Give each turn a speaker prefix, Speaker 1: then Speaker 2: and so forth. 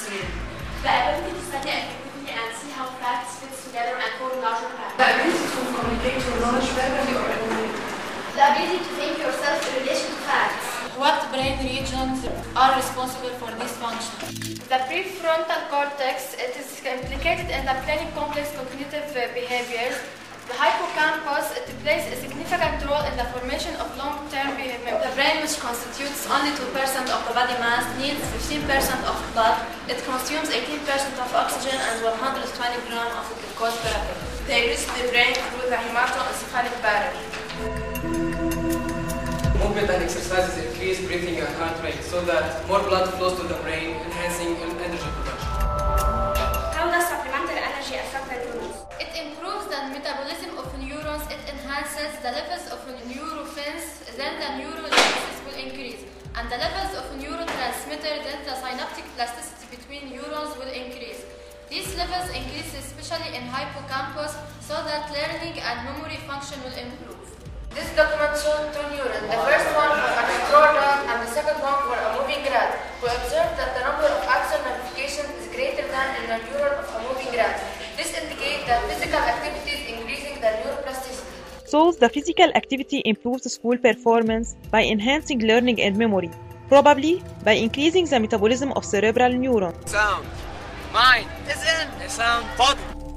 Speaker 1: The ability to study activity and see how facts fit together and form larger patterns.
Speaker 2: The ability to communicate your knowledge verbally or orally.
Speaker 1: The ability to think yourself in relation to facts.
Speaker 3: What brain regions are responsible for this function?
Speaker 4: The prefrontal cortex it is implicated in the planning complex cognitive uh, behaviors. The hippocampus it plays a significant role in the formation of long-term behavior.
Speaker 3: The brain, which constitutes only 2% of the body mass, needs 15% of blood. It consumes 18% of oxygen and 120 grams of glucose per hour.
Speaker 2: They reach the brain through the hematoencephalic barrier.
Speaker 5: Movement and exercises increase breathing and heart rate so that more blood flows to the brain, enhancing energy production.
Speaker 1: The
Speaker 3: levels of neurotrophins, then the neurogenesis will increase. And the levels of neurotransmitter, then the synaptic plasticity between neurons will increase. These levels increase especially in hippocampus so that learning and memory function will improve.
Speaker 4: This document shows two neurons. The first one for a control rod and the second one for a moving rod. We observed that the number of axon notifications is greater than in the neuron of a moving rod. This indicates that physical activity neuroplasticity.
Speaker 6: So, the physical activity improves school performance by enhancing learning and memory, probably by increasing the metabolism of cerebral neurons.
Speaker 7: Sound. Mind is in a sound body.